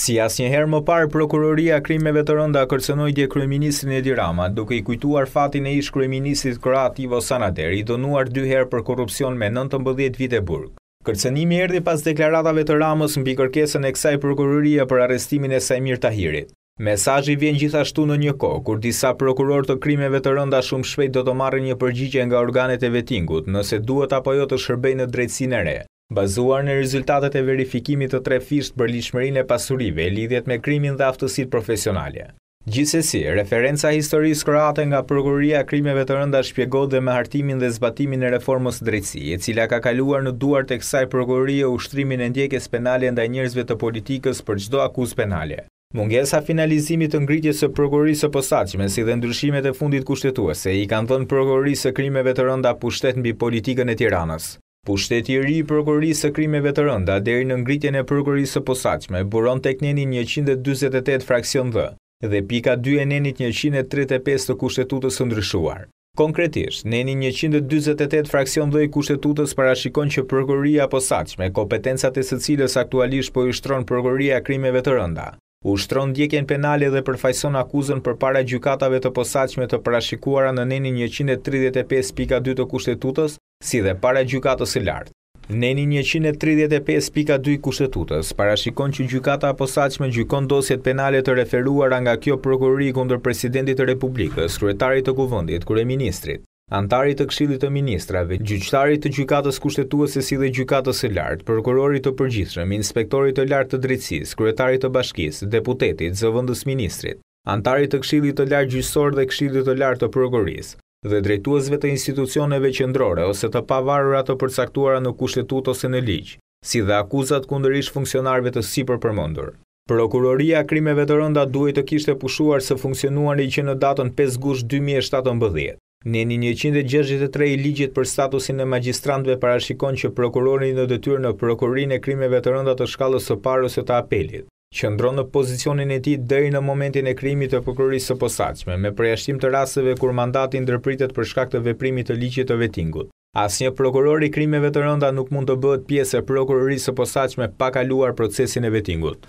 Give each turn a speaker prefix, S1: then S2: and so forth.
S1: Si asnjëherë më parë, Prokuroria e Krimeve të Rënda kërcënoi dje kryeministrin Edi Rama, duke i kujtuar fatin e ish-kryeministrit kroat Ivo Sanader, i dënuar dy herë për korrupsion me nëntëmbëdhjetë vite burg. Kërcënimi erdhi pas deklaratave të Ramës mbi kërkesën e kësaj prokurorie për arrestimin e Saimir Tahirit. Mesazhi vjen gjithashtu në një kohë, kur disa prokurorë të Krimeve të Rënda shumë shpejt do të marrin një përgjigje nga organet e Vetingut, nëse duhet apo jo të shërbejnë në drejtësinë e re. Bazuar në rezultatet e verifikimit të trefishtë për ligjshmërinë e pasurive, lidhjet me krimin dhe aftësitë profesionale. Gjithsesi, referenca e historisë kroate nga Prokuroria e Krimeve të Rënda shpjegohet dhe me hartimin dhe zbatimin e reformës në drejtësi, e cila ka kaluar në duart e kësaj prokurorie ushtrimin e ndjekjes penale ndaj njerëzve të politikës për çdo akuzë penale. Mungesa e finalizimit të ngritjes së Prokurorisë së Posaçme si dhe ndryshimet e fundit kushtetuese, i kanë dhënë Prokurorisë së Krimeve të Rënda pushtet mbi politikën e Tiranës. Pushteti i ri i Prokurorisë së Krimeve të Rënda deri në ngritjen e Prokurorisë së Posaçme buron tek neni njëqind e dyzet e tetë fraksion dh dhe pika dy e nenit njëqind e tridhjetë e pesë të Kushtetutës së ndryshuar. Konkretisht, neni njëqind e dyzet e tetë fraksion dh i Kushtetutës parashikon që Prokuroria e Posaçme, kompetencat e së cilës aktualisht po i ushtron Prokuroria e Krimeve të Rënda, Ushtron ndjekjen penale dhe përfaqëson akuzën përpara gjykatave të posaçme të parashikuara në nenin njëqind e tridhjetë e pesë pika dy të Kushtetutës si dhe para Gjykatës së Lartë. Neni njëqind e tridhjetë e pesë pika dy i Kushtetutës parashikon që Gjykata e Posaçme gjykon dosjet penale të referuara nga kjo Prokurori kundër Presidentit të Republikës, Kryetarit të Kuvendit, Kryeministrit, anëtarit të Këshillit të Ministrave, gjyqtarit të Gjykatës Kushtetuese si dhe Gjykatës së Lartë, prokurorit të Përgjithshëm, inspektorit të Lartë të Drejtësisë, kryetarit të Bashkisë, deputetit, zëvendësministrit, anëtarit të Këshillit të Lartë Gjyqësor dhe Këshillit të Lartë të Prokurorisë, dhe drejtuesve të institucioneve qendrore ose të pavarura të përcaktuara në Kushtetutë ose në ligj, si dhe akuzat kundër ish-funksionarëve të sipërpërmendur. Prokuroria e Krimeve të Rënda duhej të kishte pushuar së funksionuari që në datën pesë gusht dy mijë e shtatëmbëdhjetë. Neni njëqind e gjashtëdhjetë e tre i Ligjit për Statusin e Magjistrantëve parashikon që prokurori në detyrë në Prokurorinë e Krimeve të Rënda të Shkallës së Parë ose të Apelit, qëndron në pozicionin e tij deri në momentin e krijimit të Prokurorisë së Posaçme, me përjashtim të rasteve kur mandati ndërpritet për shkak të veprimit të Ligjit të Vetingut. Asnjë prokuror i krimeve të rënda nuk mund të bëhet pjesë e prokurorisë së posaçme pa kaluar procesin e vetingut.